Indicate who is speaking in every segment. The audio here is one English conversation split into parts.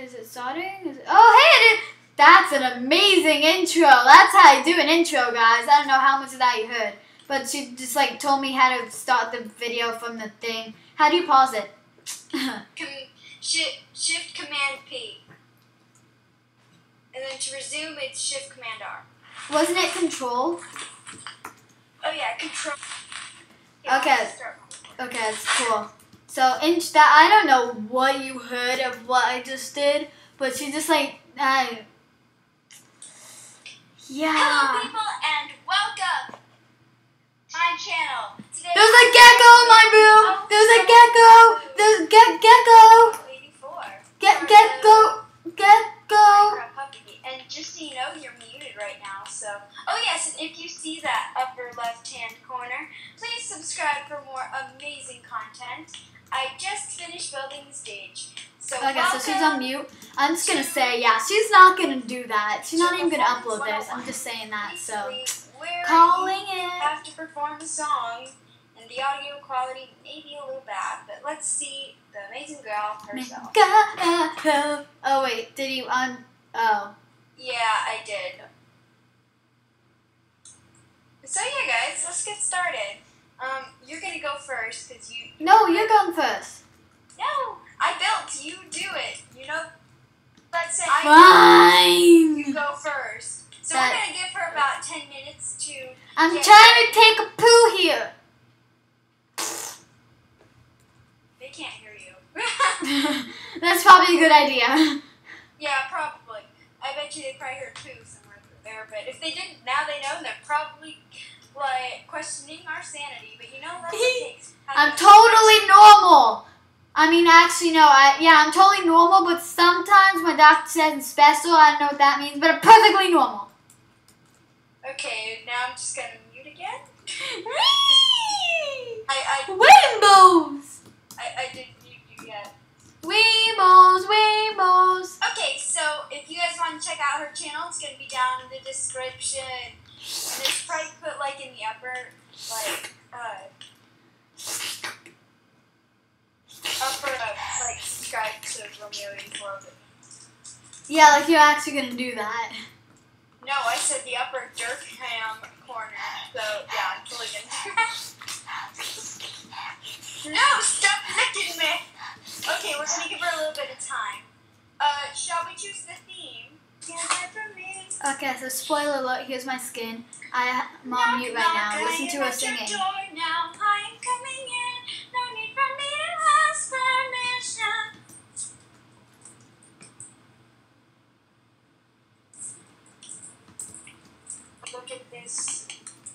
Speaker 1: Is it starting? Is it, oh, hey, it is. That's an amazing intro. That's how I do an intro, guys. I don't know how much of that you heard. But she just like told me how to start the video from the thing. How do you pause it?
Speaker 2: Com- shift, shift Command P. And then to resume, it's Shift Command R.
Speaker 1: Wasn't it control?
Speaker 2: Oh yeah, Control.
Speaker 1: Okay. Okay, it's cool. So in that I don't know what you heard of what I just did, but she just like I Yeah.
Speaker 2: Hello, people, and welcome to my channel. Today
Speaker 1: There's a gecko in my room. There's a gecko. There's get gecko.
Speaker 2: 84.
Speaker 1: Get gecko. Gecko.
Speaker 2: And just so you know, you're muted right now. So, oh yes, and if you see that upper left-hand corner, please subscribe for more amazing content. I just finished building the stage. So
Speaker 1: Okay, so she's
Speaker 2: welcome
Speaker 1: on mute. I'm just gonna say, yeah, she's not gonna do that. She's not even gonna upload this. I'm just saying that. So calling it.
Speaker 2: have to perform a song, and the audio quality may be a little bad, but let's see the amazing girl herself.
Speaker 1: Oh wait, did you un? Oh.
Speaker 2: Yeah, I did. So yeah, guys, let's get started. Um, you're gonna go first because you.
Speaker 1: No, you're going first.
Speaker 2: No, I built. You do it. You know. Let's say I
Speaker 1: Fine.
Speaker 2: you go first. So
Speaker 1: That-
Speaker 2: we're gonna give her about ten minutes to.
Speaker 1: I'm
Speaker 2: Yeah.
Speaker 1: trying to take a poo here.
Speaker 2: They can't hear you.
Speaker 1: That's probably a good idea.
Speaker 2: yeah, probably. I bet you they probably heard poo somewhere there. But if they didn't, now they know. They're probably like questioning our sanity. But you know that's what it takes.
Speaker 1: I'm totally normal. I mean, actually, no. I yeah, I'm totally normal. But sometimes my doctor says I'm special. I don't know what that means, but I'm perfectly normal.
Speaker 2: Okay, now I'm just gonna mute again.
Speaker 1: Whee!
Speaker 2: I I
Speaker 1: Rainbows,
Speaker 2: I, I didn't mute you yet.
Speaker 1: rainbows, rainbows.
Speaker 2: Okay, so if you guys want to check out her channel, it's gonna be down in the description. And it's probably put like in the upper like uh upper like subscribe to Romeo 84. But
Speaker 1: Yeah, like you're actually gonna do that.
Speaker 2: no, I said the upper Durkham corner. So yeah, I'm totally gonna No, stop licking me! Okay, we're gonna give her a little bit of time. Uh, shall we choose the theme? Me.
Speaker 1: Okay, so spoiler alert. Here's my skin. I I'm on mute right now. Listen to her singing.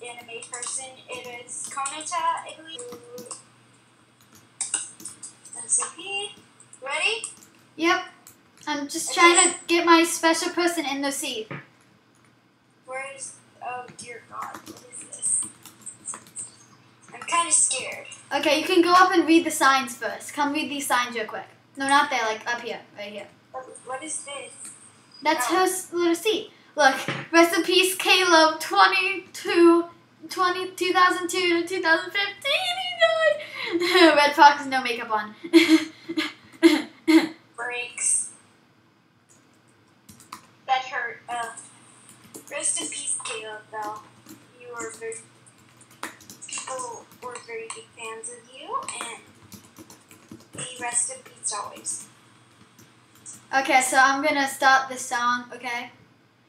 Speaker 2: Anime person. It is Konata Italy. SCP. Ready?
Speaker 1: Yep. I'm just trying to get my special person in the seat.
Speaker 2: Where is? Oh dear God! What is this? I'm kind of scared.
Speaker 1: Okay, you can go up and read the signs first. Come read these signs real quick. No, not there. Like up here, right here.
Speaker 2: What, what is this?
Speaker 1: That's
Speaker 2: Oh.
Speaker 1: her little seat. Look, recipes in Caleb, 22, 20, 2002 to 2015. He died. Red Fox, no makeup on.
Speaker 2: breaks. That hurt. Uh, rest in peace, Caleb. Though you were very people were very big fans of you, and we rest in peace always.
Speaker 1: okay, so I'm gonna start the song. Okay.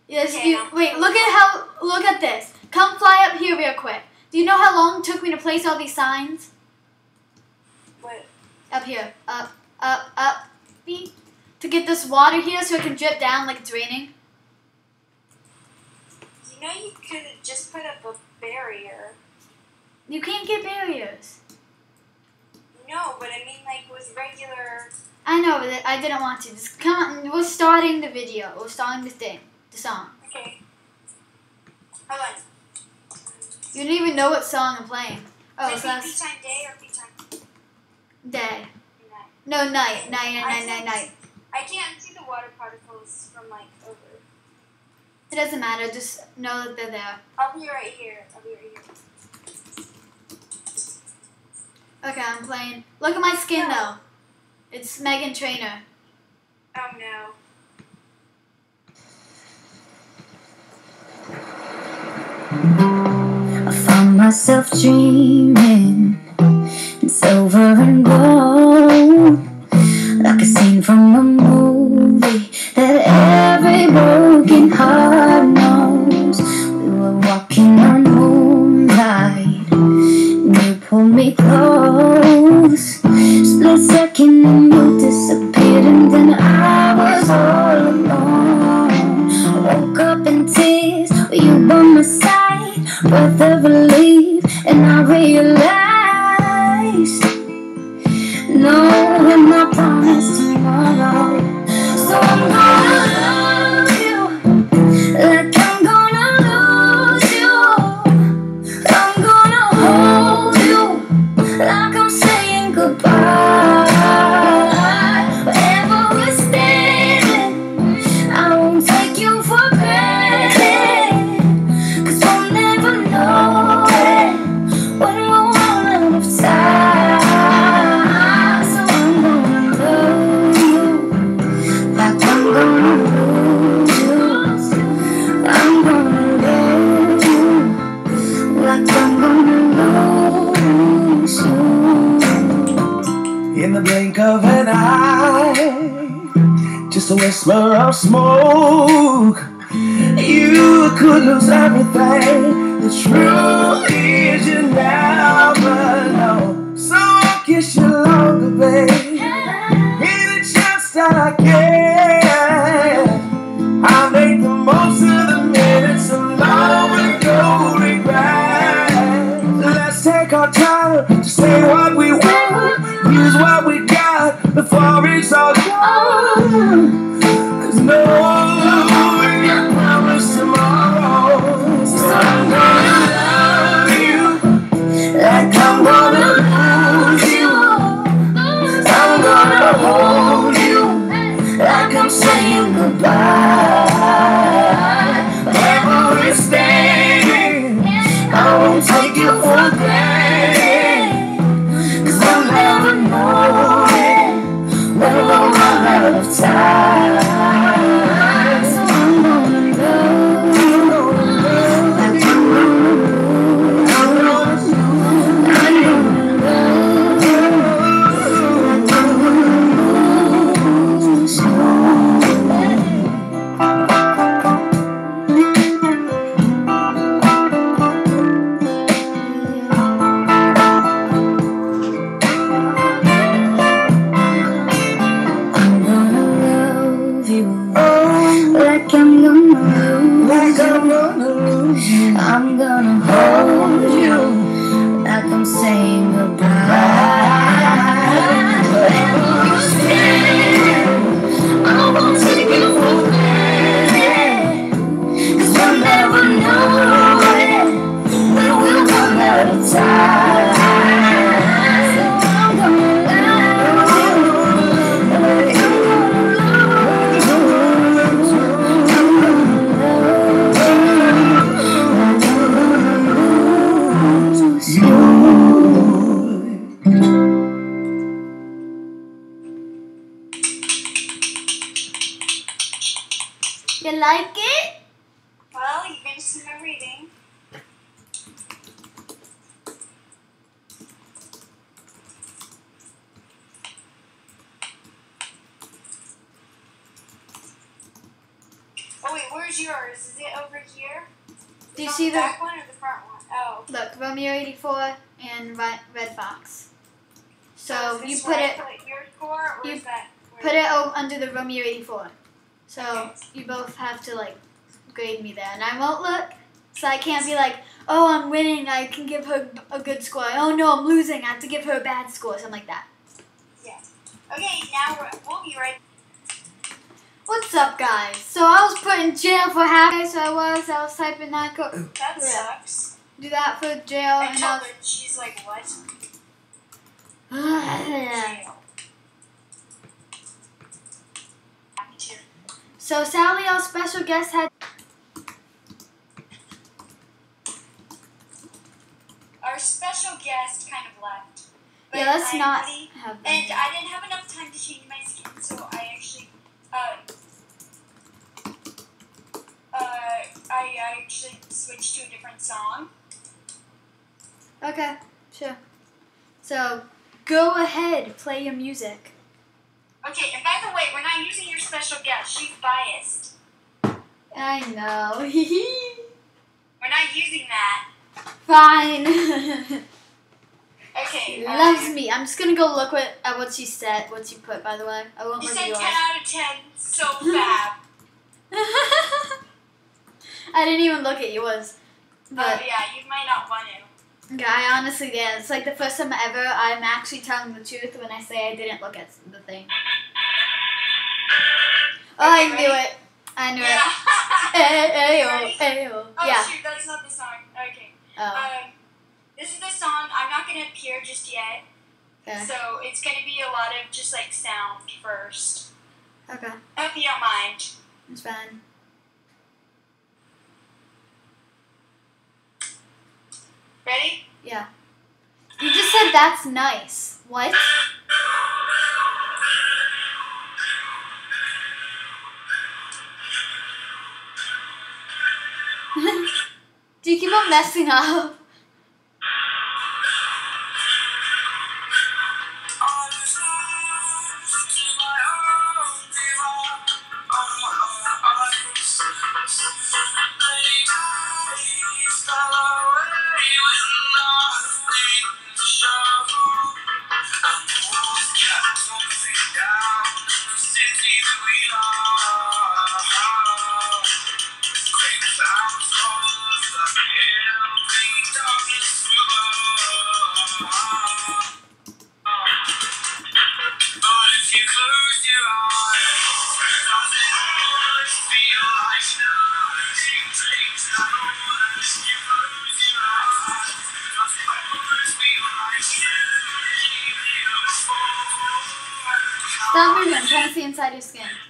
Speaker 1: Yes.
Speaker 2: Okay,
Speaker 1: you, wait. Look at how. Look at this. Come fly up here real quick. Do you know how long it took me to place all these signs?
Speaker 2: But
Speaker 1: Up here. Up. Up. Up. Beep. To get this water here so it can drip down like it's raining.
Speaker 2: you know, you could have just put up a barrier.
Speaker 1: You can't get barriers.
Speaker 2: No, but I mean, like with regular.
Speaker 1: I know, but I didn't want to. Just come on. We're starting the video. We're starting the thing. The song.
Speaker 2: Okay. Hold on.
Speaker 1: You don't even know what song I'm playing. Oh,
Speaker 2: Is
Speaker 1: so
Speaker 2: it
Speaker 1: that's
Speaker 2: time day or tea time
Speaker 1: day.
Speaker 2: night?
Speaker 1: No, night. Night, night,
Speaker 2: I
Speaker 1: night, night, night.
Speaker 2: I can't see the water particles from like over.
Speaker 1: It doesn't matter. Just know that they're there.
Speaker 2: I'll be right here. I'll be right here.
Speaker 1: Okay, I'm playing. Look at my skin, though. It's Meghan Trainor.
Speaker 2: Oh no.
Speaker 3: Myself dreaming in silver and gold, like a scene from a movie that every broken heart knows. We were walking on moonlight, and you pulled me close. Side, breath belief, and I realized no
Speaker 4: chance like it?
Speaker 3: Well,
Speaker 2: you're gonna see my reading. Oh wait, where's yours? Is it over here?
Speaker 1: Do you see
Speaker 2: the
Speaker 1: the
Speaker 2: back one or the front one? Oh.
Speaker 1: look Romeo eighty four and Red, Red Fox? So
Speaker 2: is
Speaker 1: you put it
Speaker 2: Put your score, or
Speaker 1: you
Speaker 2: is that?
Speaker 1: put it under the Romeo eighty four. So you both have to like grade me there, and I won't look. So I can't be like, oh, I'm winning. I can give her a good score. Oh no, I'm losing. I have to give her a bad score, something like that. Yeah.
Speaker 2: Okay, now we're, we'll be right.
Speaker 1: What's up, guys? So I was put in jail for half. So I was. I was typing that code.
Speaker 2: That
Speaker 1: Yeah.
Speaker 2: sucks.
Speaker 1: Do that for jail,
Speaker 2: I
Speaker 1: and I
Speaker 2: told
Speaker 1: was.
Speaker 2: her, she's like, what? Jail.
Speaker 1: So sadly, our special guest had.
Speaker 2: Our special guest kind of left. But
Speaker 1: yeah, let's
Speaker 2: I
Speaker 1: not
Speaker 2: really,
Speaker 1: have. Them.
Speaker 2: And I didn't have enough time to change my skin, so I actually, uh, uh, I, I actually switched to a different song.
Speaker 5: Okay, sure. So, go ahead, play your music.
Speaker 2: Okay, and by the way, we're not using your special guest. She's biased.
Speaker 5: I know.
Speaker 2: We're not using that.
Speaker 5: Fine.
Speaker 2: Okay. um,
Speaker 5: Loves me. I'm just gonna go look what, at what she said, what she put, by the way. I won't
Speaker 2: You said 10 out of 10. So fab.
Speaker 5: I didn't even look at yours.
Speaker 2: Oh,
Speaker 5: But
Speaker 2: yeah, you might not want to.
Speaker 5: Yeah, I honestly did. It's like the first time ever I'm actually telling the truth when I say I didn't look at the thing. Oh, I knew it. I knew
Speaker 2: Yeah.
Speaker 5: it. Ayo, ayo.
Speaker 2: Oh,
Speaker 5: Yeah.
Speaker 2: shoot, that's not the song. Okay.
Speaker 5: Oh,
Speaker 2: Um, this is the song. I'm not going to appear just yet.
Speaker 5: okay.
Speaker 2: So it's going to be a lot of just like sound first.
Speaker 5: Okay.
Speaker 2: I hope you don't mind.
Speaker 5: It's fine.
Speaker 2: Ready?
Speaker 5: Yeah. You just said that's nice. What? Do you keep on messing up? Inside your skin.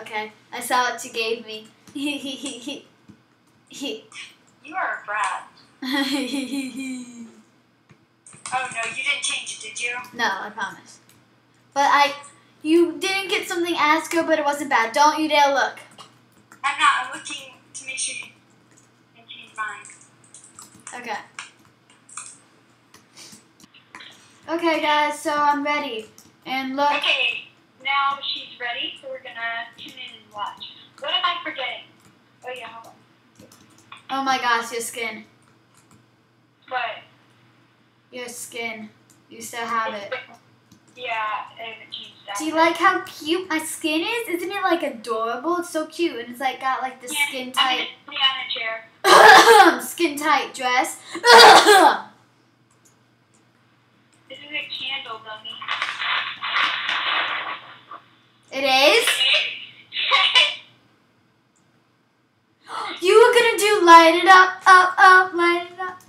Speaker 5: Okay.
Speaker 2: I
Speaker 1: saw what you gave me.
Speaker 2: You are a brat. Oh no, you didn't change it, did you?
Speaker 1: no, I promise. But I, you didn't get something as good, but it wasn't bad. Don't you dare look.
Speaker 2: I'm not. I'm looking to make sure you didn't change mine.
Speaker 1: Okay. Okay, guys. So I'm ready. And look.
Speaker 2: Okay, now she's ready, so we're gonna tune in and watch. What am I forgetting? Oh yeah, hold on.
Speaker 1: Oh my gosh, your skin.
Speaker 2: But
Speaker 1: Your skin. You still have it.
Speaker 2: Yeah, I haven't changed that.
Speaker 1: Do you like how cute my skin is? Isn't it like adorable? It's so cute, and it's like got like the
Speaker 2: Yeah,
Speaker 1: skin
Speaker 2: I'm
Speaker 1: tight,
Speaker 2: lay on a chair.
Speaker 1: skin tight dress.
Speaker 2: This is a candle dummy.
Speaker 1: It is. You were gonna do light it up, up, up, light it up.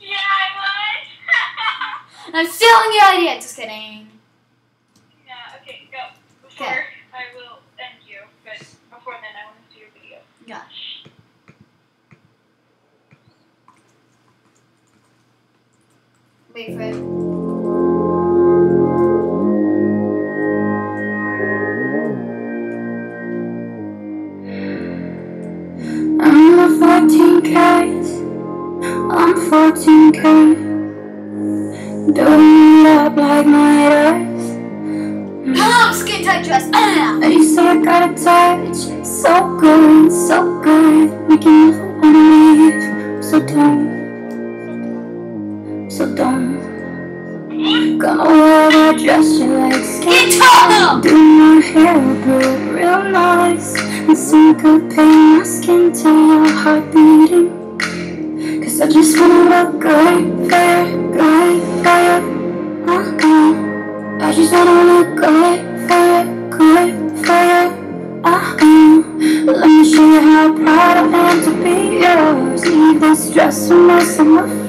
Speaker 2: yeah, I was.
Speaker 1: I'm stealing your idea. Just kidding.
Speaker 2: yeah, okay, go. Before
Speaker 1: Okay.
Speaker 2: I will end you, but before then I want to see your video.
Speaker 1: Gosh. Wait for it.
Speaker 3: I'm a 14K. I'm 14K. Don't up like my eyes.
Speaker 1: Oh, skin tight dress. Uh,
Speaker 3: you say I got a touch. So good, so good. Making me wanna leave. So don't. So. Gonna wear that dress you like. Skin
Speaker 1: tall!
Speaker 3: Syncopate my skin to your heart beating. Cause I just wanna look good, fair, good, fair. Uh-uh. I just wanna look good, fair, good, fair. Uh-uh. Let me show you how proud I am to be yours. Leave this dress on my face.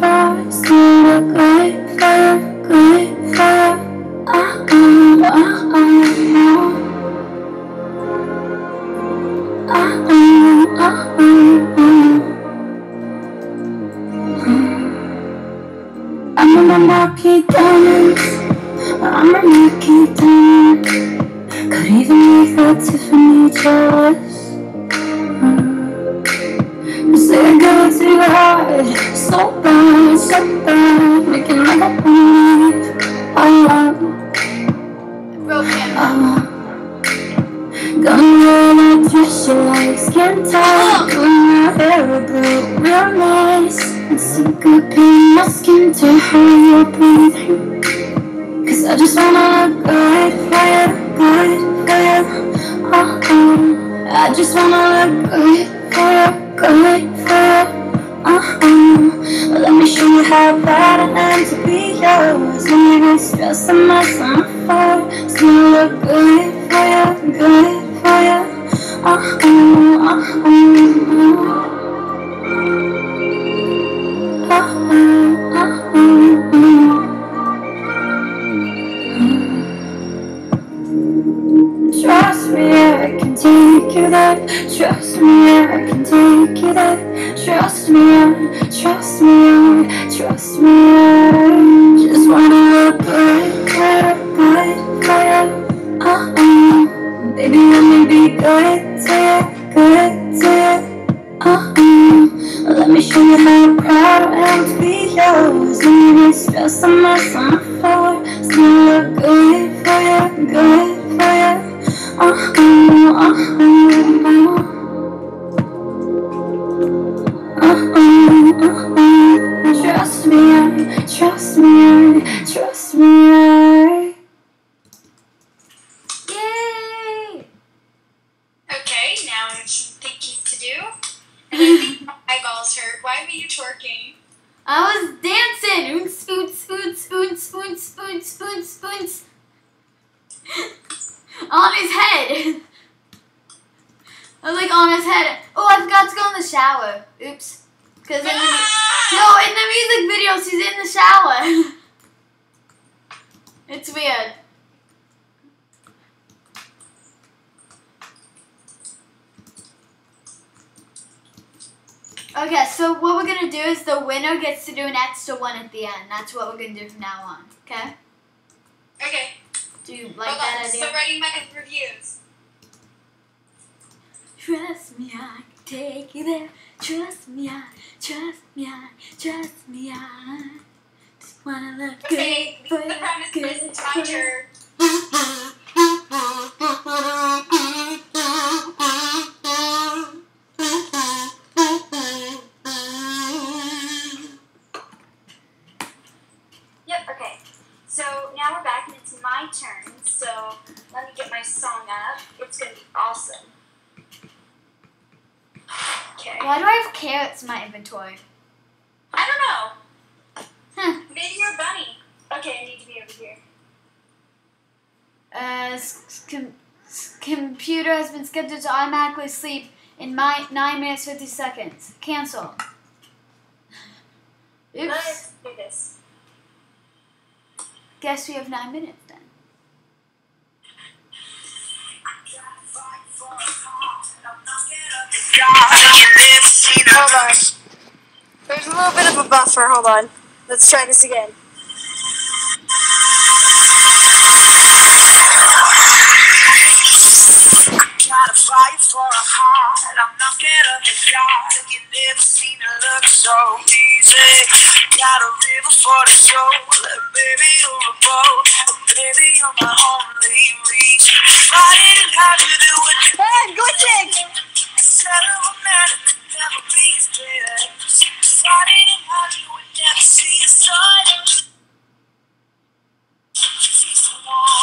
Speaker 3: And syncopate my skin to how this dress a mess on the floor. Still look good for you, good for you. Uh-uh, uh-uh. Uh-uh,
Speaker 2: Okay,
Speaker 1: so what we're gonna do is the winner gets to do an extra one at the end. That's what we're gonna do from now on. Okay?
Speaker 2: Okay.
Speaker 1: Do you like
Speaker 2: hold
Speaker 1: that
Speaker 2: on.
Speaker 1: idea?
Speaker 2: So writing my reviews.
Speaker 1: Trust me, I can take you there. Trust me, I, trust me, I, trust me, I. Just wanna look
Speaker 2: Okay.
Speaker 1: good
Speaker 2: The
Speaker 1: for
Speaker 2: premise
Speaker 1: you, good for you.
Speaker 2: turn. Yep. Okay. So now we're back and it's my turn. So let me get my song up. It's gonna be awesome. Okay.
Speaker 1: Why do I have carrots in my inventory?
Speaker 2: I don't know.
Speaker 1: Huh.
Speaker 2: Maybe you're a bunny. Okay, I need to be over here.
Speaker 1: Uh, s- s- com- computer has been scheduled to automatically sleep in my 9 minutes 50 seconds. Cancel. Oops.
Speaker 2: Let's do this.
Speaker 1: Guess we have 9 minutes then.
Speaker 2: Hold on. There's a little bit of a buffer. Hold on. Let's try this again.
Speaker 5: Gotta fight for a heart. I'm knocking up the yard. You never seen it look so easy. Got a river for the soul. And baby, you're a boat. Baby, you're my only reach. Fighting and how you do it.
Speaker 2: Hey!
Speaker 5: Instead of a man could never be never see a one,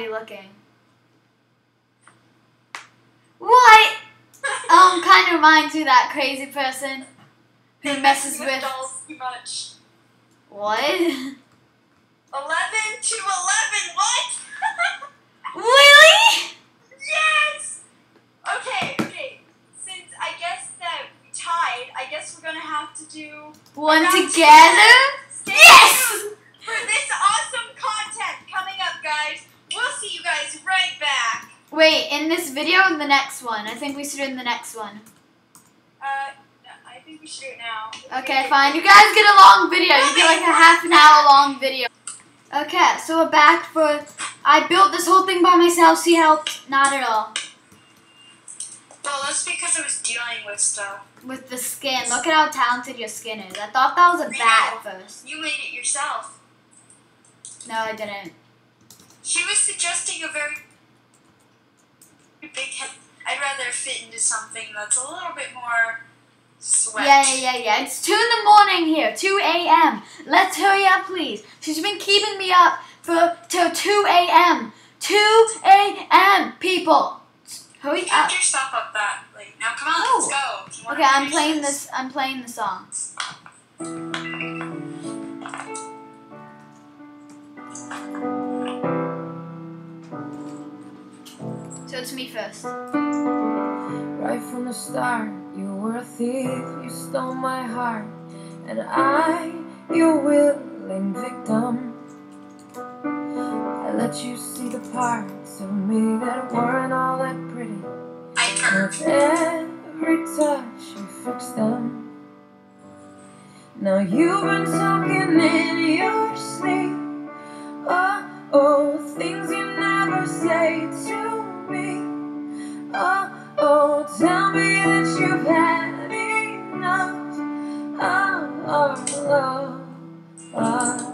Speaker 1: Already looking. What? Um, kind of reminds you of that crazy person who messes with.
Speaker 2: dolls too much.
Speaker 1: What?
Speaker 2: 11 to 11, what?
Speaker 1: Really?
Speaker 2: yes! Okay, okay. Since I guess that we tied, I guess we're gonna have to do
Speaker 1: One together?
Speaker 2: Stay
Speaker 1: Yes!
Speaker 2: tuned For this awesome content coming up, guys. We'll see you guys right back.
Speaker 1: Wait, in this video or the next one? I think we should do it in the next one.
Speaker 2: Uh, I think we should do it now.
Speaker 1: Okay, fine. You guys get a long video. You get like a half an hour long video. Okay, so we're back for. I built this whole thing by myself. See how? Not at all.
Speaker 2: Well, that's because I was dealing with stuff.
Speaker 1: With the skin. Look at how talented your skin is. I thought that was a bat at first.
Speaker 2: You made it yourself.
Speaker 1: No, I didn't.
Speaker 2: She was suggesting a very big head. I'd rather fit into something that's a little bit more sweat.
Speaker 1: Yeah, yeah, yeah, yeah. It's 2 in the morning here. 2 a.m. Let's hurry up, please. She's been keeping me up for till 2 a.m. 2 a.m. People. Hurry
Speaker 2: You
Speaker 1: up.
Speaker 2: kept yourself up that late. Now come on, let's oh. go.
Speaker 1: Okay, I'm playing this. I'm playing the song. So it's me first.
Speaker 6: Right from the start, you were a thief, you stole my heart, and I, your willing victim. I let you see the parts of me that weren't all that pretty.
Speaker 2: I
Speaker 6: With every touch, you fixed them. Now you've been talking in your sleep. Oh, oh, things you never say to me. Oh, oh, tell me that you've had enough of love. Oh, oh. oh,
Speaker 7: oh.